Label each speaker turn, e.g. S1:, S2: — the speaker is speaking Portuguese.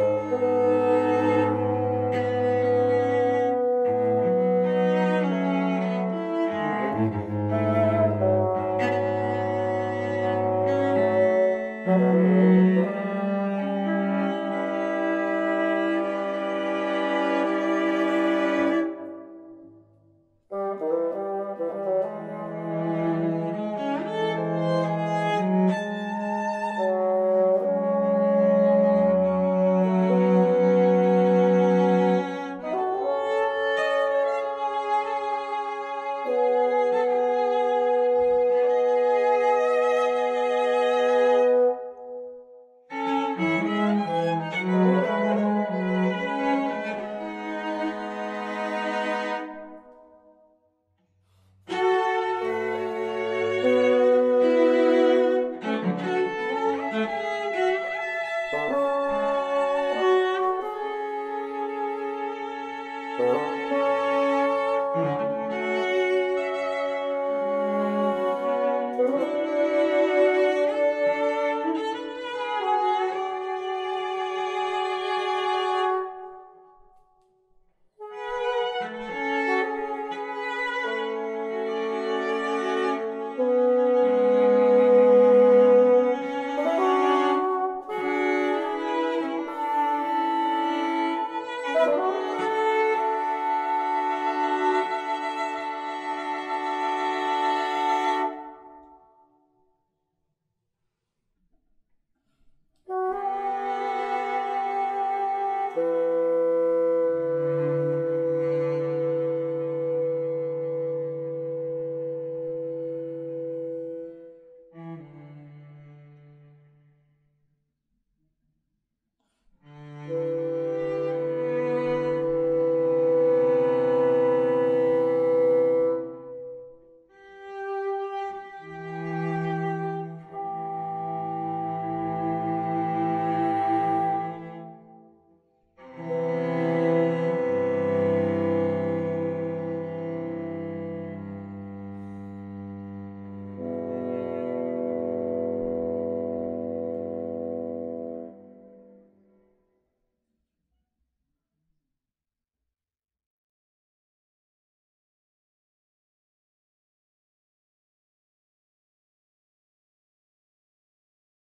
S1: Música